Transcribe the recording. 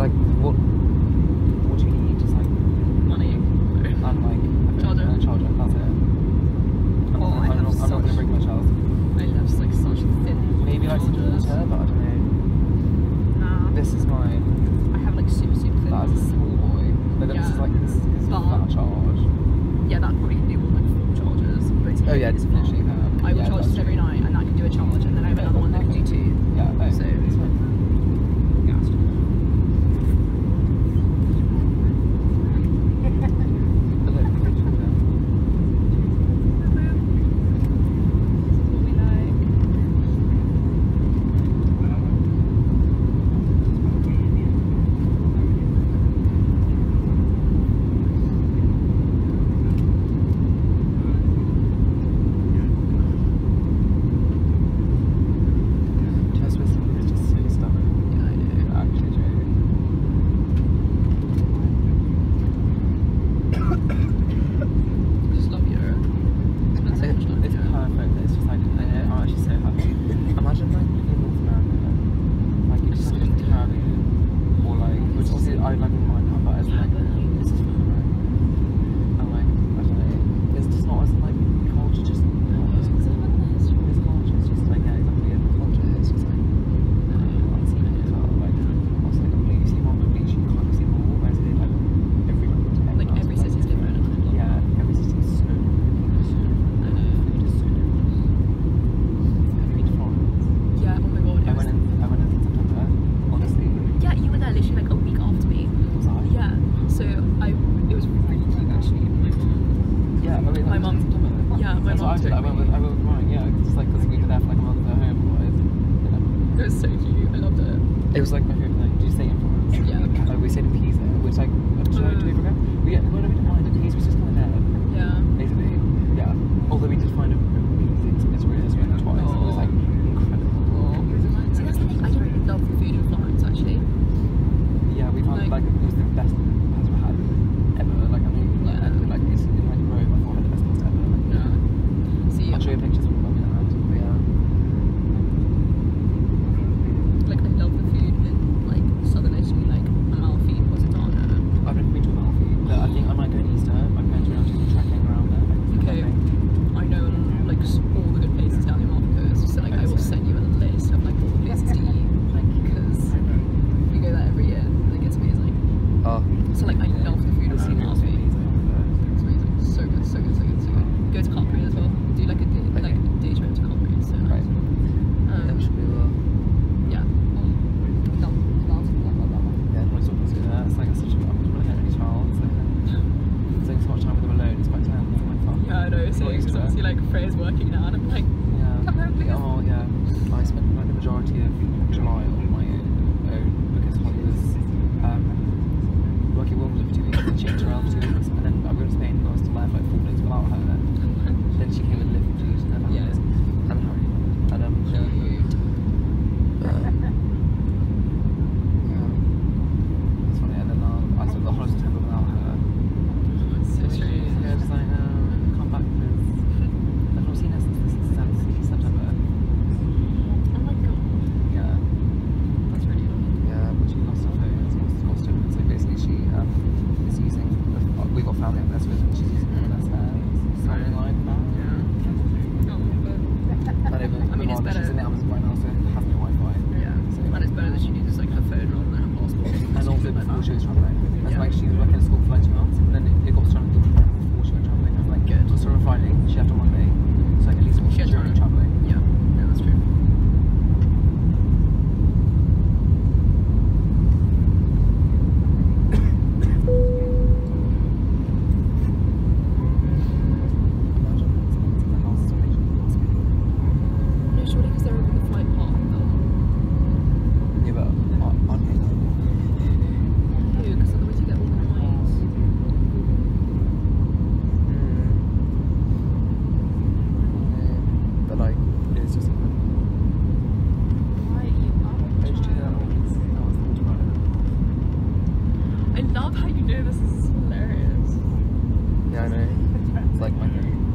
like what? What do you need? Just like money and like a charger. And a charger. That's it. I'm oh, not, I I'm, not, I'm not gonna bring my child. I have like such thin. Maybe like some water, but I don't know. Nah. This is mine. I have like super super thin. That is a small boy. But then yeah. this is like this, this is that charge. Yeah, that probably can do all like four chargers. But oh yeah, it's finishing that. Um, I will yeah, charge this every night, and I can do a charger. It was like my favorite. so silly because obviously like Freya's working now and I'm like, yeah. come home please. Oh yeah, I spent like the majority of July on my own um, because Holly was um, working well for two weeks and around for two weeks and then I went to Spain and I was still there for like four days without her. then she came in It's like my name.